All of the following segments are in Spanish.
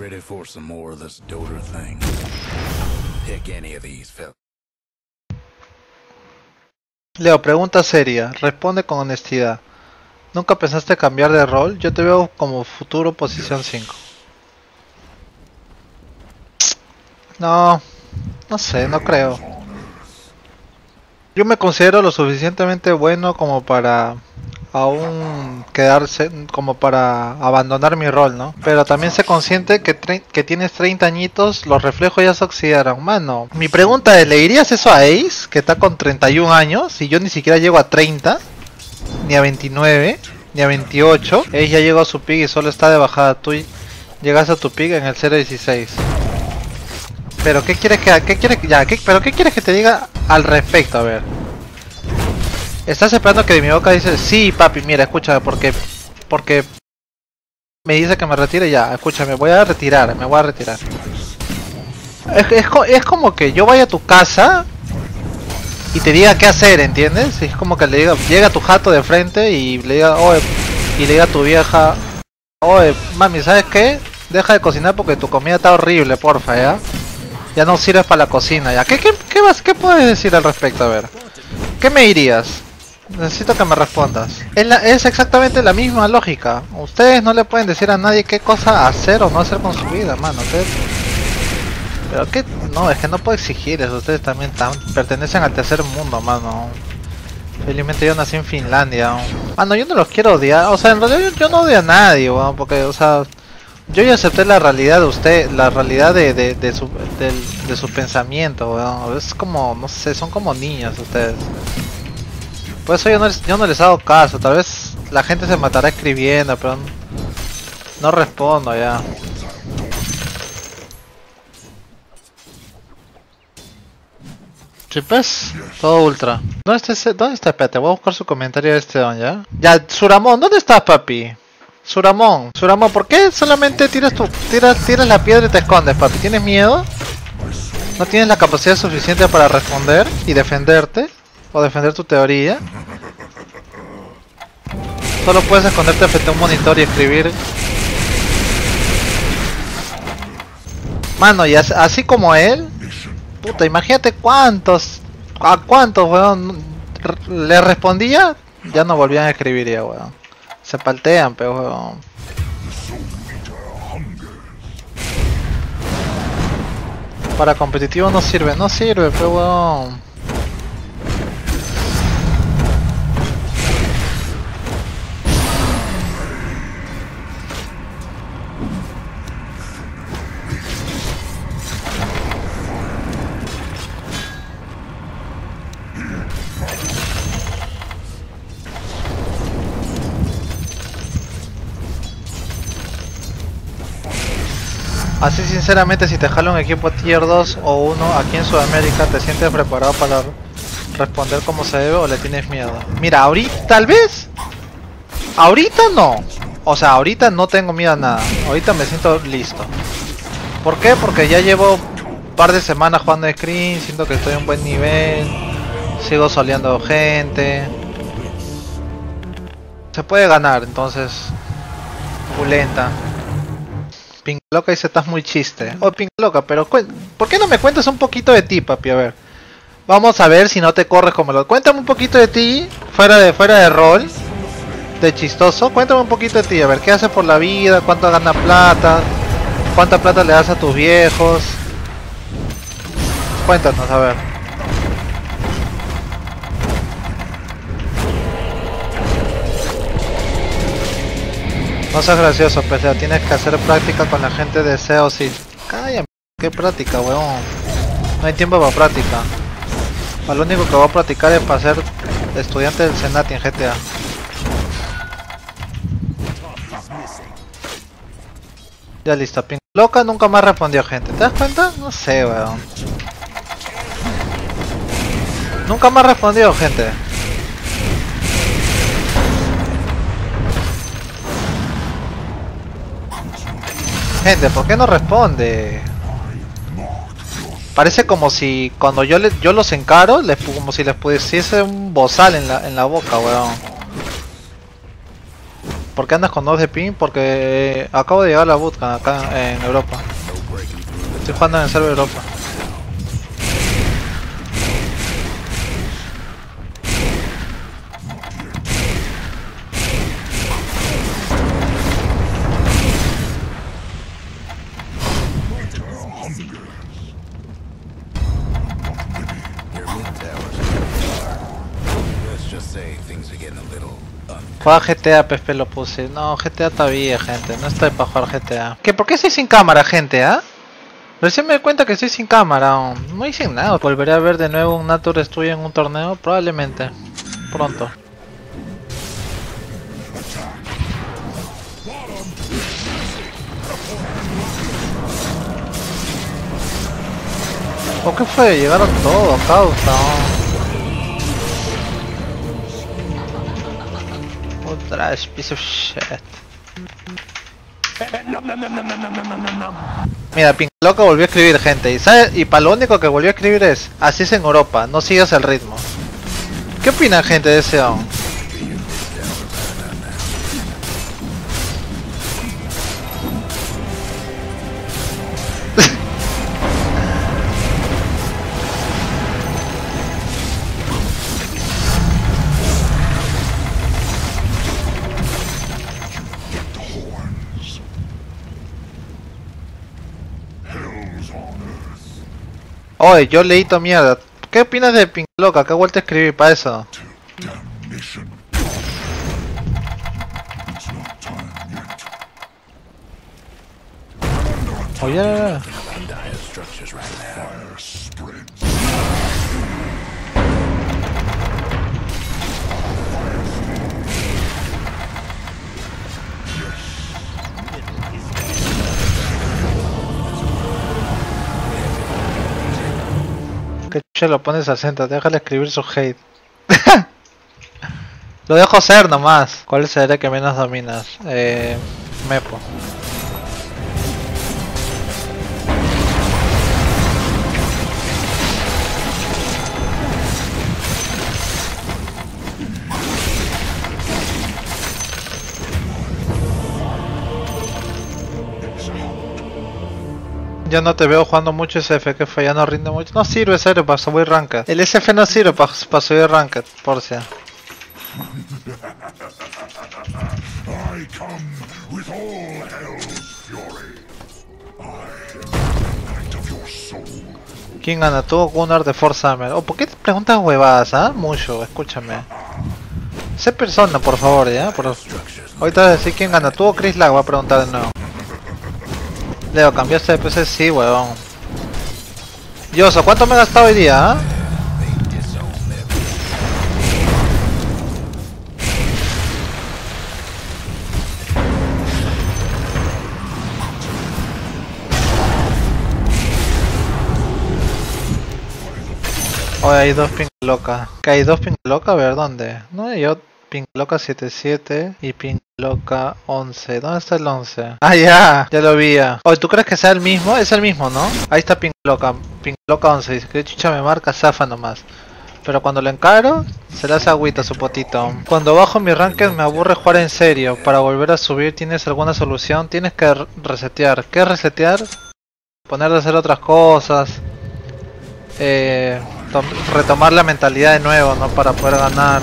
Ready for some more of this Dota thing? Pick any of these fellas. Leo, pregunta seria, responde con honestidad. ¿Nunca pensaste cambiar de rol? Yo te veo como futuro posición 5. No, no sé, no creo. Yo me considero lo suficientemente bueno como para aún quedarse, como para abandonar mi rol, ¿no? Pero también sé consciente que, que tienes 30 añitos, los reflejos ya se oxidaron. Mano, mi pregunta es, ¿le dirías eso a Ace, que está con 31 años, y yo ni siquiera llego a 30? Ni a 29, ni a 28. Ace ya llegó a su pick y solo está de bajada. Tú llegas a tu pick en el 016. Pero qué quieres que qué quieres ya, qué- pero qué quieres que te diga al respecto, a ver. Estás esperando que de mi boca dice, "Sí, papi, mira, escúchame porque porque me dice que me retire ya, escúchame, voy a retirar, me voy a retirar." Es, es, es como que yo vaya a tu casa y te diga qué hacer, ¿entiendes? Es como que le diga, llega tu jato de frente y le diga, "Oye", y le diga a tu vieja, "Oye, mami, ¿sabes qué? Deja de cocinar porque tu comida está horrible, porfa, ¿ya?" Ya no sirves para la cocina, ya. ¿Qué, qué, qué, vas, ¿Qué puedes decir al respecto? A ver. ¿Qué me dirías? Necesito que me respondas. Es, es exactamente la misma lógica. Ustedes no le pueden decir a nadie qué cosa hacer o no hacer con su vida, mano. Pero qué... No, es que no puedo exigir eso. Ustedes también pertenecen al tercer mundo, mano. Felizmente yo nací en Finlandia. Mano, yo no los quiero odiar. O sea, en realidad yo, no odio a nadie, weón. Porque, o sea... Yo ya acepté la realidad de usted, la realidad de, de, de su, del- de sus pensamientos, weón. Es como, no sé, son como niños ustedes. Por eso yo no, les, yo no les hago caso. Tal vez la gente se matará escribiendo, pero no, respondo ya. Chipes, todo ultra. ¿Dónde está? ¿Dónde está? Espérate, voy a buscar su comentario de este don ya. Ya, Suramón, ¿dónde estás, papi? Suramón, Suramón, ¿por qué solamente tiras tu, tiras, tiras la piedra y te escondes, papi? ¿Tienes miedo? ¿No tienes la capacidad suficiente para responder y defenderte? ¿O defender tu teoría? Solo puedes esconderte frente a un monitor y escribir. Mano, y as- así como él, puta, imagínate cuántos, a cuántos, weón, le respondía, ya no volvían a escribir ya, weón. Se paltean, pero weón. Para competitivo no sirve, no sirve, pero weón. Así sinceramente si te jala un equipo tier 2 o 1 aquí en Sudamérica, ¿te sientes preparado para responder como se debe o le tienes miedo? Mira, ahorita tal vez. Ahorita no. O sea, ahorita no tengo miedo a nada. Ahorita me siento listo. ¿Por qué? Porque ya llevo un par de semanas jugando screen, siento que estoy en buen nivel, sigo soleando gente. Se puede ganar, entonces. Pulenta. Pink Loca dice estás muy chiste. Oh, Pink Loca, pero ¿por qué no me cuentas un poquito de ti, papi? A ver. Vamos a ver si no te corres como lo. Cuéntame un poquito de ti, fuera de fuera de rol, de chistoso. Cuéntame un poquito de ti, a ver, ¿qué haces por la vida? ¿Cuánto gana plata? ¿Cuánta plata le das a tus viejos? Cuéntanos, a ver. No seas gracioso, PCA, tienes que hacer práctica con la gente de SEO, sí. Cállame, qué práctica, weón. No hay tiempo para práctica. Para lo único que voy a practicar es para ser estudiante del Senati en GTA. Ya listo, Pink Loca nunca más respondió gente. ¿Te das cuenta? No sé, weón. Nunca más respondió gente. Gente, ¿por qué no responde? Parece como si cuando yo le, yo los encaro, les, como si les pusiese un bozal en la, en la boca, weón. ¿Por qué andas con 2 de ping? Porque acabo de llegar a la bootcamp acá en Europa. Estoy jugando en el server Europa. Juega GTA, Pepe lo puse. No, GTA todavía, gente. No estoy para jugar GTA. ¿Qué? ¿Por qué estoy sin cámara, gente, ah? Recién me doy cuenta que estoy sin cámara aún. No hice nada. ¿Volveré a ver de nuevo un Nature Studio en un torneo? Probablemente. Pronto. ¿O qué fue? Llegaron todos, causa. Mira, Pink Loco volvió a escribir gente y sabe, y para lo único que volvió a escribir es así es en Europa, no sigas el ritmo. ¿Qué opina gente de ese aún? Oye, yo leí tu mierda. ¿Qué opinas de Pink Loca? ¿Qué vuelta a escribir para eso? Oye, about dire lo pones al centro, déjale escribir su hate. lo dejo ser nomás. ¿Cuál será que menos dominas? Eh, Mepo. Yo no te veo jugando mucho SF, que fue, ya no rinde mucho. No sirve serio para subir ranked. El SF no sirve para subir ranked, por si. ¿Quién gana? ¿Tú o Gunnar de Force Hammer? Oh, ¿por qué te preguntas huevadas, ah? Mucho, escúchame. Sé persona, por favor, ¿ya? Por... Ahorita voy a decir quién gana. ¿Tú o Chris Lag? Voy a preguntar de nuevo. Leo, cambiaste de PC, sí, huevón. Yoso, ¿cuánto me he gastado hoy día, ah? Oye, hay dos ping loca. ¿Que hay dos ping loca? A ver, ¿dónde? No, yo ping loca 77 y ping loca 11. ¿Dónde está el 11? Ah, ya, ya lo vi. ya. Oye, ¿tú crees que sea el mismo? Es el mismo, ¿no? Ahí está ping loca, ping loca 11. Dice que chucha me marca zafa nomás. Pero cuando lo encaro, se le hace agüita su potito. Cuando bajo mi ranked me aburre jugar en serio. Para volver a subir, ¿tienes alguna solución? Tienes que re- resetear. ¿Qué es resetear? Poner de hacer otras cosas. Eh, tom- retomar la mentalidad de nuevo, ¿no? Para poder ganar.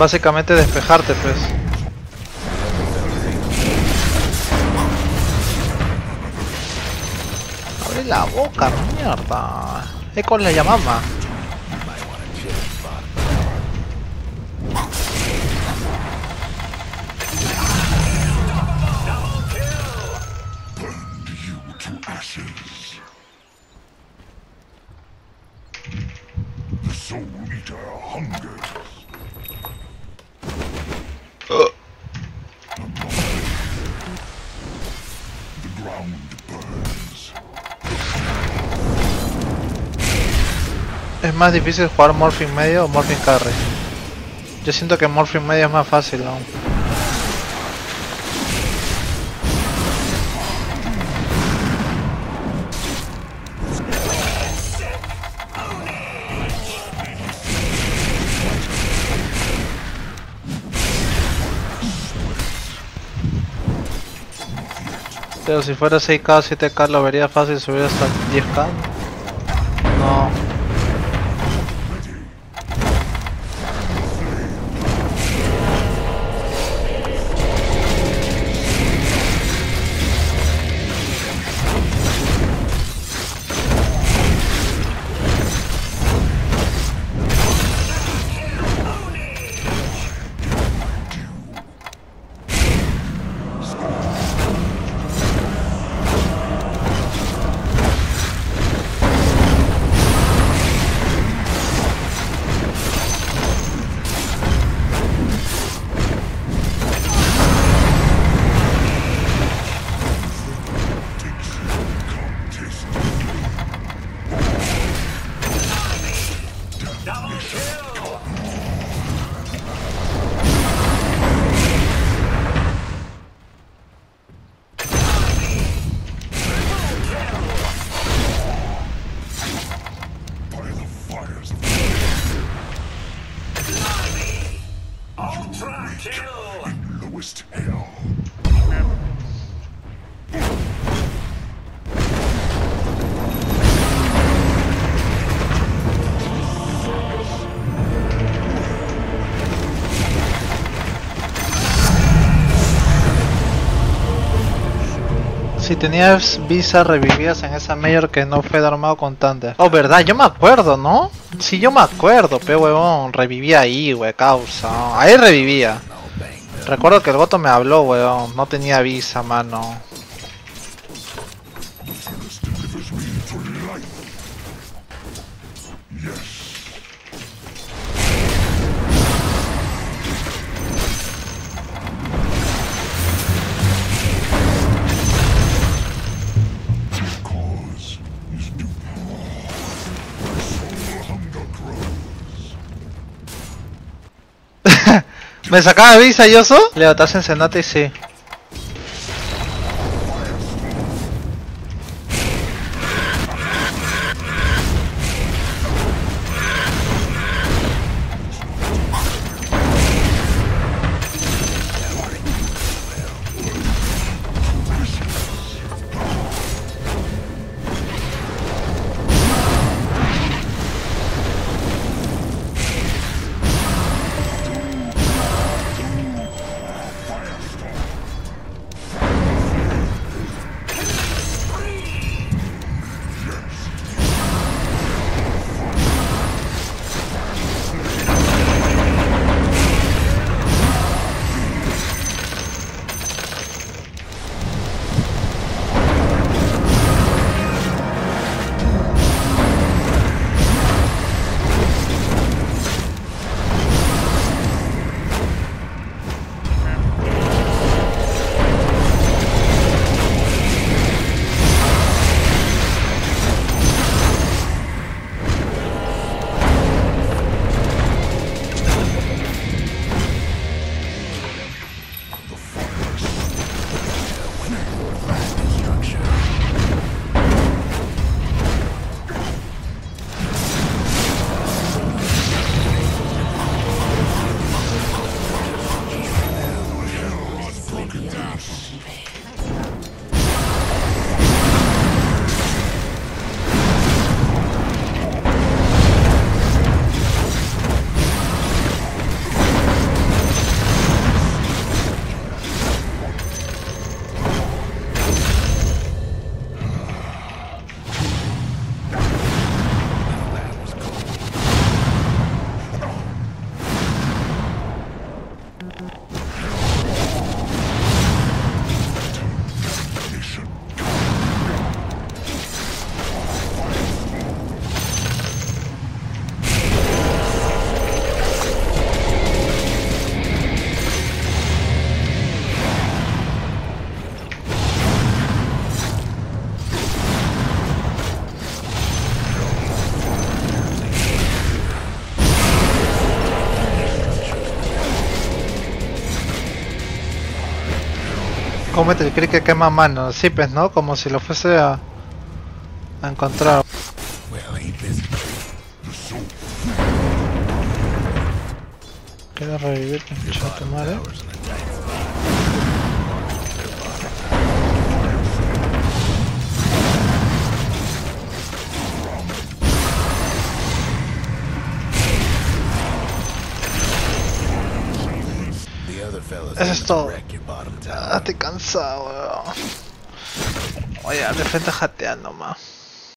Básicamente despejarte, pues. Abre la boca, mierda. Es con la llamama. Es más difícil jugar Morphing medio o Morphing carry. Yo siento que Morphing medio es más fácil aún. Pero si fuera 6K, 7K lo vería fácil subir hasta 10K. No. Si tenías visa, revivías en esa mayor que no fue de armado con Thunder. Oh, verdad, yo me acuerdo, ¿no? Sí, yo me acuerdo, pe huevón. Revivía ahí, we, causa. Ahí revivía. Recuerdo que el goto me habló, weón. No tenía visa, mano. ¿Me sacaba visa, Yoso? Leo, estás en Senate y sí. comete el clic que quema manos, sí, pues, ¿no? Como si lo fuese a, a encontrar. Queda revivir, chato madre. Eso es todo wreck your bottom Ah, tower. estoy cansado, weón. Oye, de frente jateando, más.